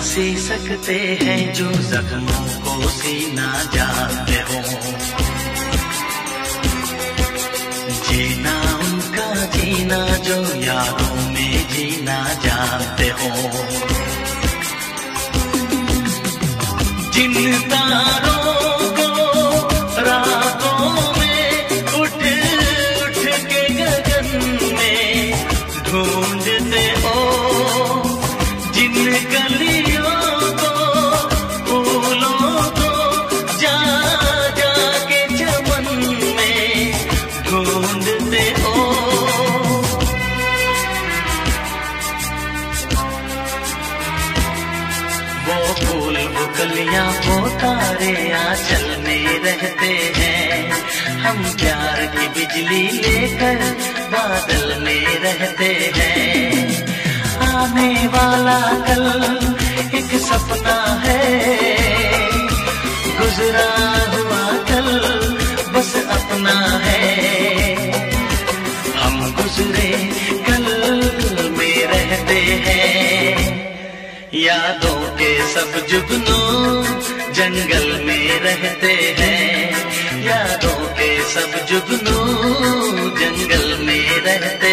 सी सकते हैं। जो जख्मों को सीना जानते हो। जीना उनका जीना, जो यादों में जीना जानते हो। जिन तारों को रातों उठ उठ के में ढूंढते हो, जिन गलियों ढूंढते हो। वो फूल, वो कलियाँ, वो तारे आंचल में रहते हैं। हम प्यार की बिजली लेकर बादल में रहते हैं। आने वाला कल एक सपना है। गुजरा यादों के सब जुगनू जंगल में रहते हैं। यादों के सब जुगनू जंगल में रहते